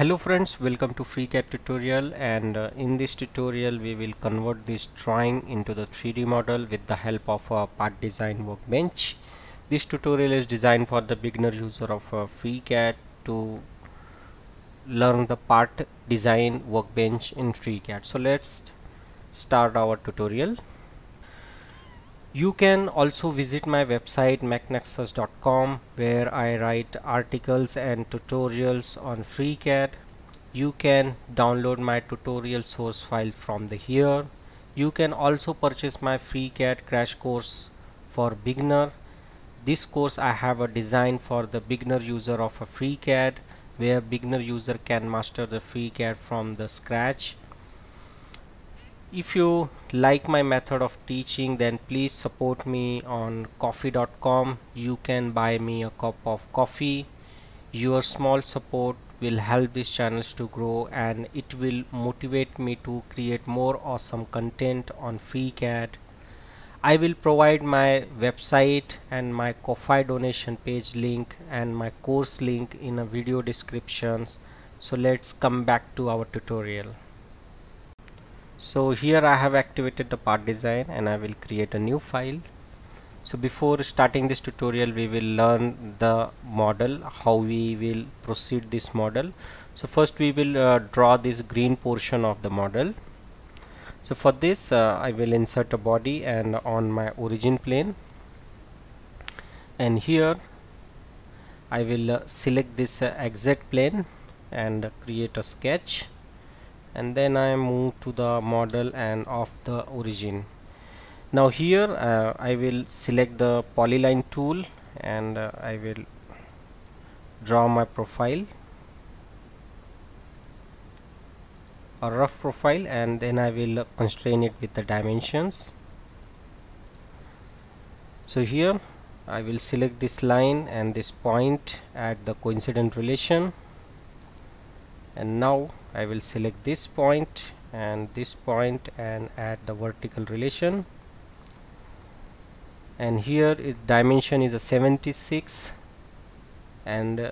hello friends welcome to FreeCAD tutorial and uh, in this tutorial we will convert this drawing into the 3d model with the help of a part design workbench. This tutorial is designed for the beginner user of uh, FreeCAD to learn the part design workbench in FreeCAD so let's start our tutorial you can also visit my website mechnexus.com where I write articles and tutorials on FreeCAD. You can download my tutorial source file from the here. You can also purchase my FreeCAD crash course for beginner. This course I have a design for the beginner user of a FreeCAD where beginner user can master the FreeCAD from the scratch if you like my method of teaching then please support me on ko-fi.com you can buy me a cup of coffee. Your small support will help these channels to grow and it will motivate me to create more awesome content on FreeCAD. I will provide my website and my Ko-fi donation page link and my course link in a video descriptions. So let's come back to our tutorial so here I have activated the part design and I will create a new file. So before starting this tutorial we will learn the model how we will proceed this model. So first we will uh, draw this green portion of the model. So for this uh, I will insert a body and on my origin plane. And here I will uh, select this uh, exact plane and create a sketch and then I move to the model and of the origin. Now here uh, I will select the polyline tool and uh, I will draw my profile a rough profile and then I will constrain it with the dimensions. So here I will select this line and this point at the coincident relation and now I will select this point and this point and add the vertical relation. And here its dimension is a 76 and uh,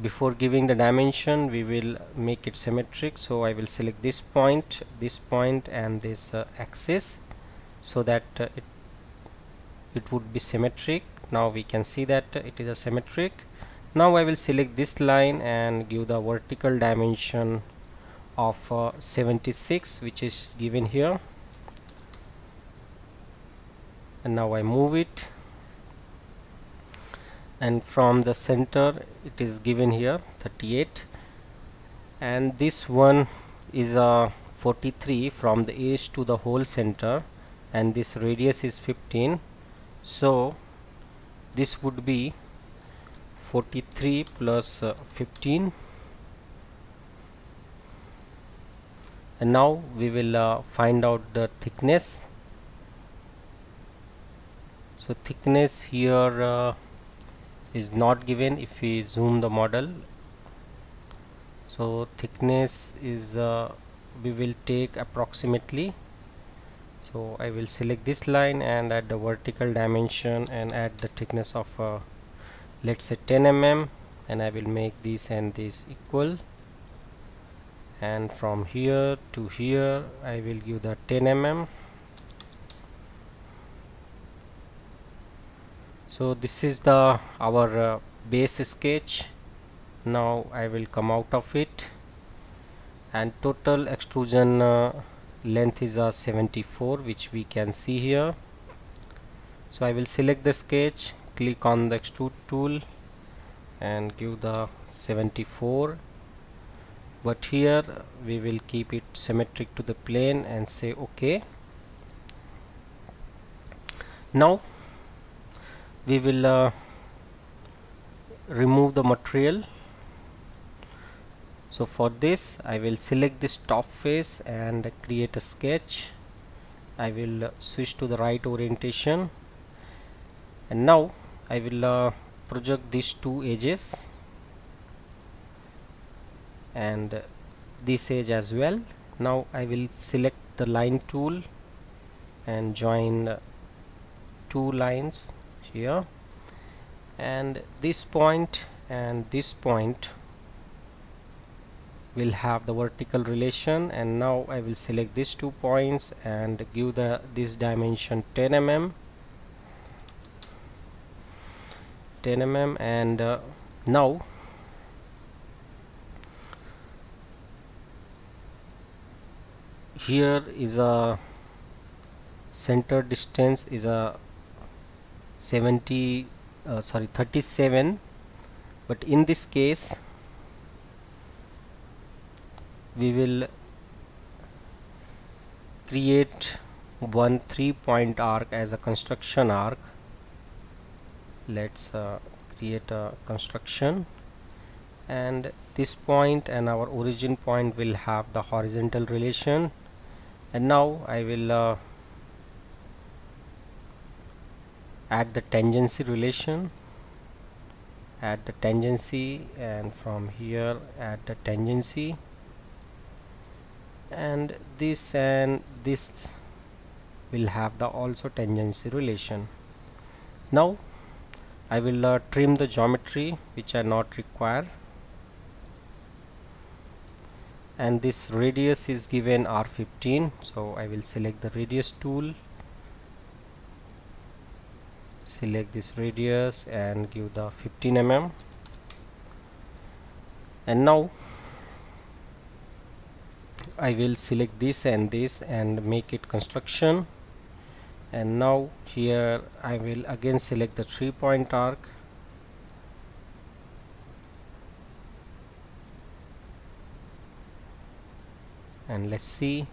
before giving the dimension we will make it symmetric. So I will select this point this point and this uh, axis so that uh, it it would be symmetric. Now we can see that it is a symmetric now I will select this line and give the vertical dimension of uh, 76 which is given here. And now I move it. And from the center it is given here 38 and this one is a uh, 43 from the edge to the whole center. And this radius is 15 so this would be 43 plus, uh, 15 and now we will uh, find out the thickness. So thickness here uh, is not given if we zoom the model. So thickness is uh, we will take approximately. So I will select this line and add the vertical dimension and add the thickness of uh, let's say 10 mm and I will make this and this equal. And from here to here I will give the 10 mm so this is the our uh, base sketch. Now I will come out of it. And total extrusion uh, length is a uh, 74 which we can see here. So I will select the sketch click on the extrude tool and give the 74 but here we will keep it symmetric to the plane and say ok now we will uh, remove the material. So for this I will select this top face and create a sketch. I will uh, switch to the right orientation. And now I will uh, project these two edges and this edge as well. Now I will select the line tool and join two lines here. And this point and this point will have the vertical relation. And now I will select these two points and give the this dimension 10 mm 10 mm and uh, now here is a center distance is a 70 uh, sorry 37 but in this case we will create one three point arc as a construction arc let's uh, create a construction. And this point and our origin point will have the horizontal relation. And now I will uh, add the tangency relation. Add the tangency and from here add the tangency. And this and this will have the also tangency relation. Now I will uh, trim the geometry which are not required. And this radius is given R15 so I will select the radius tool. Select this radius and give the 15 mm. And now I will select this and this and make it construction and now here I will again select the three point arc. And let's see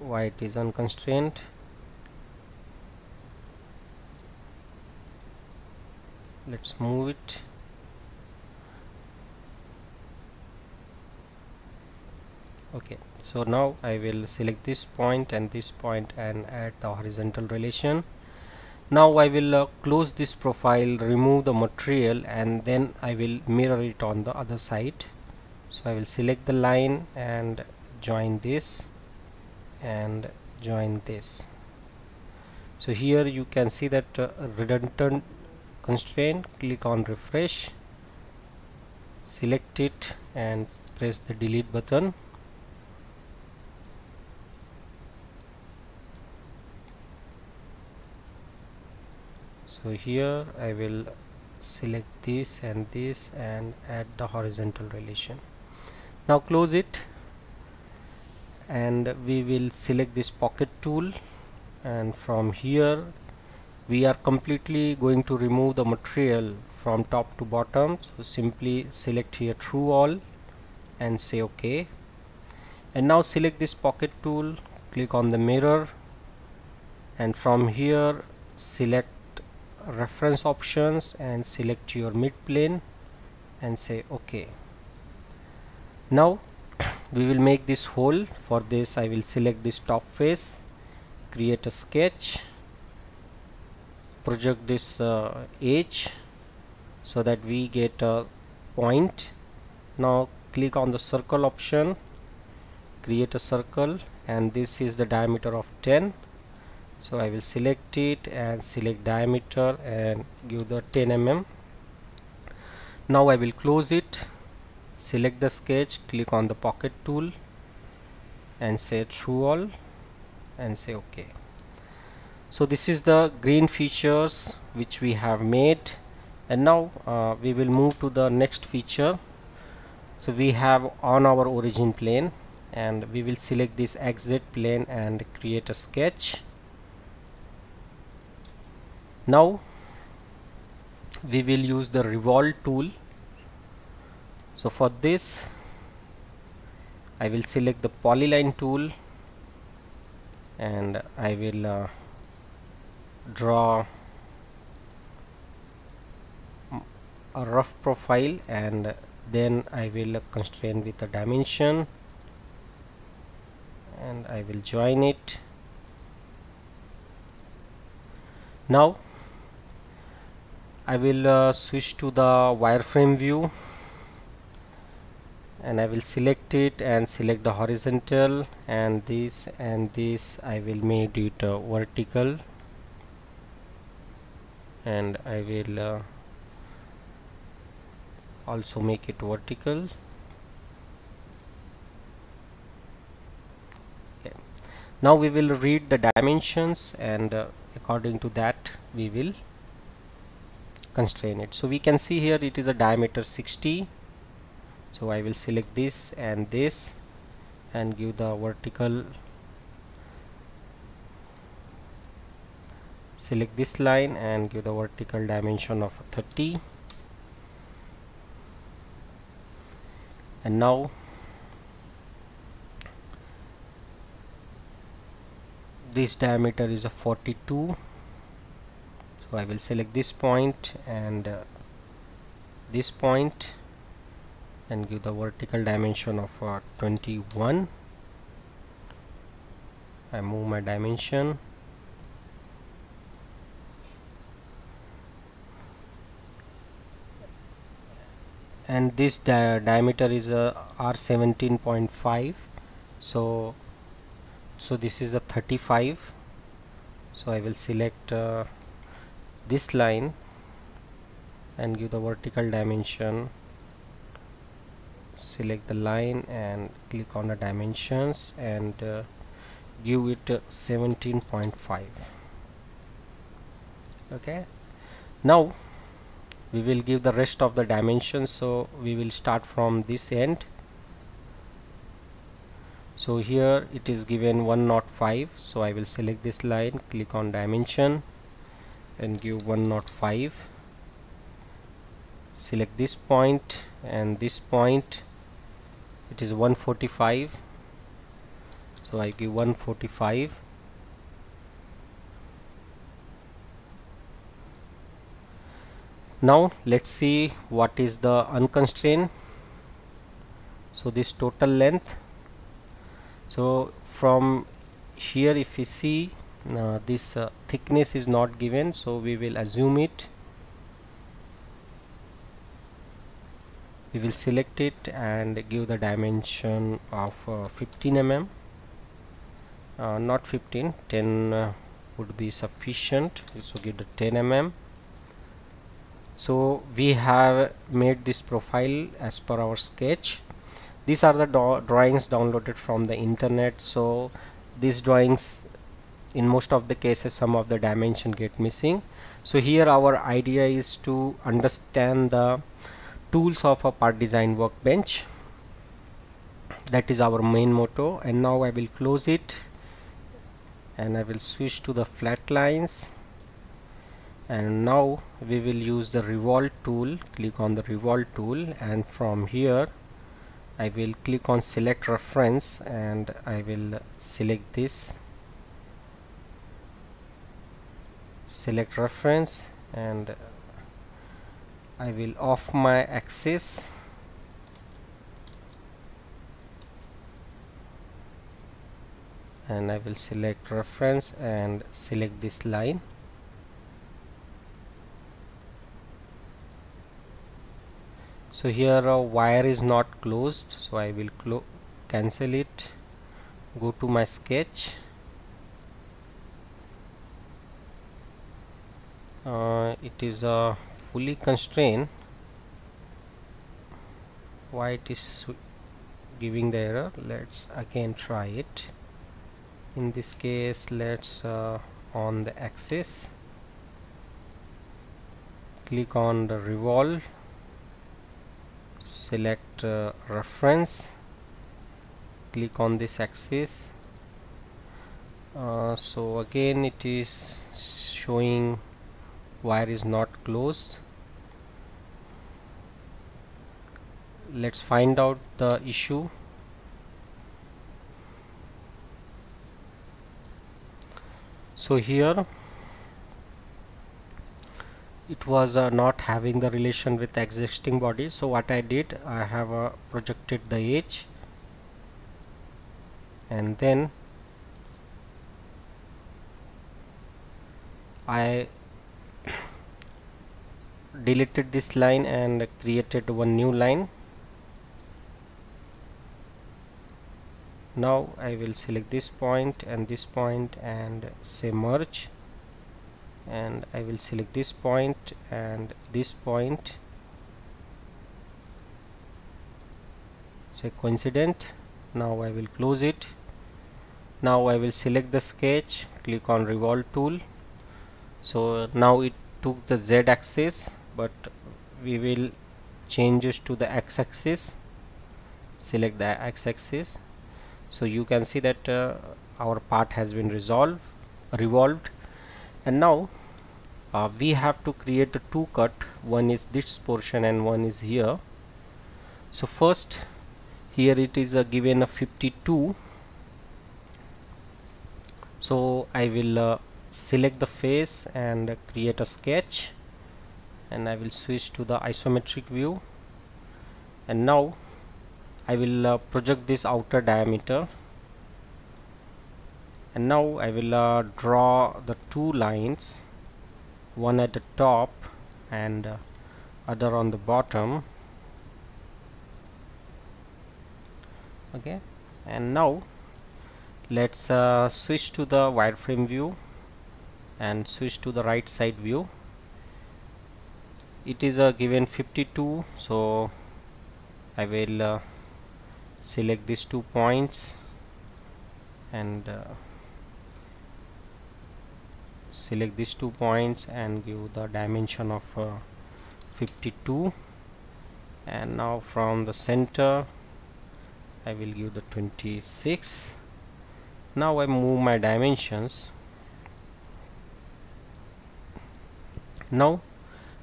why it is unconstrained. Let's move it. Okay so now I will select this point and this point and add the horizontal relation. Now I will uh, close this profile remove the material and then I will mirror it on the other side. So I will select the line and join this and join this. So here you can see that uh, redundant constraint click on refresh select it and press the delete button so here I will select this and this and add the horizontal relation. Now close it and we will select this pocket tool. And from here we are completely going to remove the material from top to bottom. So simply select here through all and say ok. And now select this pocket tool click on the mirror. And from here select reference options and select your mid plane and say ok now we will make this hole for this I will select this top face create a sketch project this uh, edge so that we get a point. Now click on the circle option create a circle and this is the diameter of 10 so I will select it and select diameter and give the 10 mm. Now I will close it select the sketch click on the pocket tool and say through all and say ok. So this is the green features which we have made. And now uh, we will move to the next feature. So we have on our origin plane and we will select this exit plane and create a sketch now we will use the revolve tool. So for this I will select the polyline tool and I will uh, draw a rough profile and then I will constrain with the dimension and I will join it. Now I will uh, switch to the wireframe view. And I will select it and select the horizontal. And this and this I will make it uh, vertical. And I will uh, also make it vertical. Okay. Now we will read the dimensions and uh, according to that we will constrain it. So we can see here it is a diameter 60 so I will select this and this and give the vertical select this line and give the vertical dimension of 30 and now this diameter is a 42 so I will select this point and uh, this point and give the vertical dimension of uh, 21 I move my dimension. And this di diameter is a r17.5 so so this is a 35 so I will select uh, this line and give the vertical dimension. Select the line and click on the dimensions and uh, give it 17.5 okay? Now we will give the rest of the dimensions so we will start from this end. So here it is given 105 so I will select this line click on dimension and give 105 select this point and this point. It is 145 so I give 145 now let's see what is the unconstrained so this total length. So from here if we see uh, this uh, thickness is not given so we will assume it. We will select it and give the dimension of uh, 15 mm. Uh, not 15 10 uh, would be sufficient. So give the 10 mm. So we have made this profile as per our sketch. These are the drawings downloaded from the internet. So these drawings in most of the cases some of the dimension get missing. So here our idea is to understand the tools of a part design workbench. That is our main motto. And now I will close it. And I will switch to the flat lines. And now we will use the revolve tool. Click on the revolve tool. And from here I will click on select reference. And I will select this select reference and I will off my axis. And I will select reference and select this line. So here a wire is not closed so I will cancel it go to my sketch uh, it is a fully constrained. Why it is giving the error? Let's again try it. In this case let's uh, on the axis. Click on the revolve. Select uh, reference. Click on this axis. Uh, so again it is showing wire is not closed. Let's find out the issue. So here it was uh, not having the relation with existing body. So what I did I have uh, projected the edge. And then I deleted this line and created one new line. Now I will select this point and this point and say merge. And I will select this point and this point. Say coincident. Now I will close it. Now I will select the sketch. Click on revolve tool. So now it took the z axis but we will change it to the x axis select the x axis so you can see that uh, our part has been resolved revolved. And now uh, we have to create the two cut. One is this portion and one is here. So first here it is uh, given a 52 so I will uh, select the face and create a sketch and I will switch to the isometric view. And now I will uh, project this outer diameter. And now I will uh, draw the two lines one at the top and uh, other on the bottom. Okay? And now let's uh, switch to the wireframe view and switch to the right side view it is a uh, given 52 so I will uh, select these two points and uh, select these two points and give the dimension of uh, 52 and now from the center I will give the 26 now I move my dimensions. Now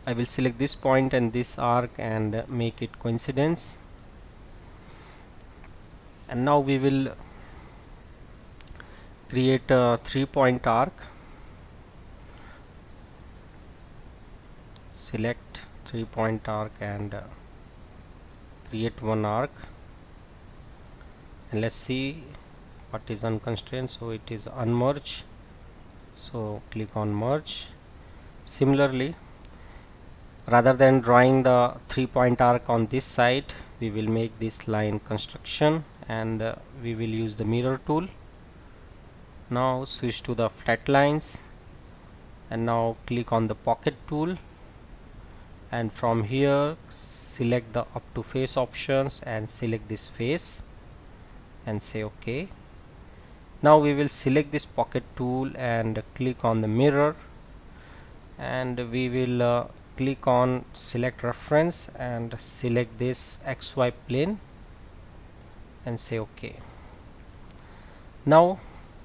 I will select this point and this arc and make it coincidence. And now we will create a three point arc. Select three point arc and create one arc. And let's see what is unconstrained. So it is unmerge. So click on merge. Similarly rather than drawing the three point arc on this side we will make this line construction and uh, we will use the mirror tool. Now switch to the flat lines and now click on the pocket tool. And from here select the up to face options and select this face and say ok now we will select this pocket tool and click on the mirror. And we will uh, click on select reference and select this xy plane and say ok now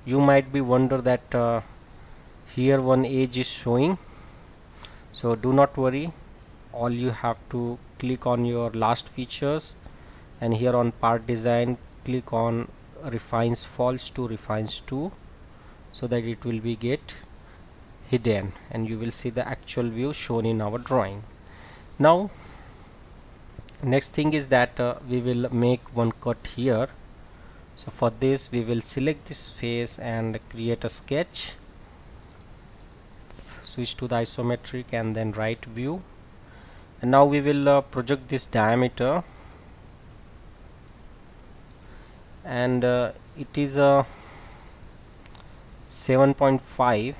you might be wonder that uh, here one edge is showing. So do not worry. All you have to click on your last features and here on part design click on refines false to refines to so that it will be get hidden and you will see the actual view shown in our drawing. Now next thing is that uh, we will make one cut here. So for this we will select this face and create a sketch. Switch to the isometric and then right view. And now we will uh, project this diameter. And uh, it is a uh, 7.5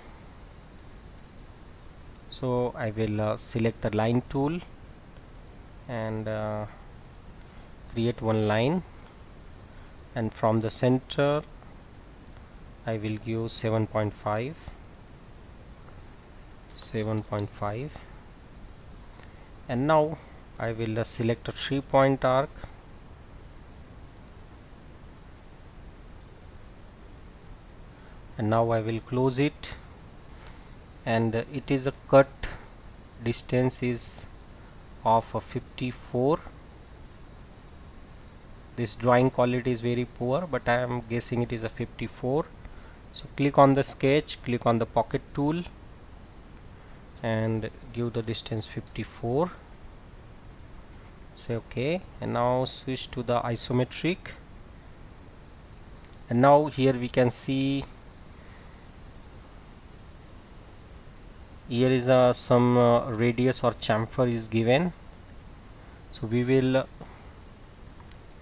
so I will uh, select the line tool and uh, create one line. And from the center I will give 7.5 7.5 and now I will uh, select a three point arc. And now I will close it and it is a cut distance is of 54 this drawing quality is very poor but I am guessing it is a 54 so click on the sketch click on the pocket tool and give the distance 54 say ok and now switch to the isometric. And now here we can see here is uh, some uh, radius or chamfer is given. So we will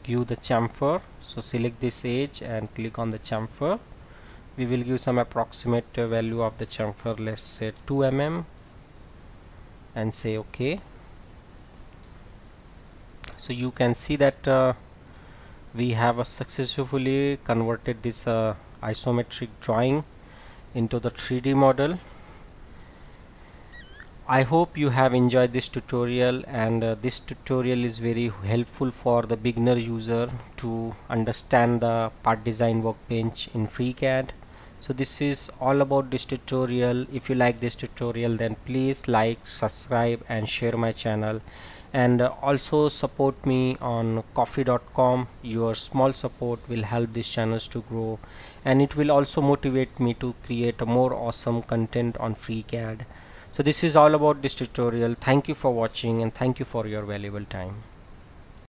give the chamfer. So select this edge and click on the chamfer. We will give some approximate value of the chamfer let's say 2 mm and say ok so you can see that uh, we have successfully converted this uh, isometric drawing into the 3d model I hope you have enjoyed this tutorial and uh, this tutorial is very helpful for the beginner user to understand the part design workbench in FreeCAD. So this is all about this tutorial. If you like this tutorial then please like subscribe and share my channel. And uh, also support me on ko-fi.com your small support will help these channels to grow. And it will also motivate me to create more awesome content on FreeCAD so this is all about this tutorial. Thank you for watching and thank you for your valuable time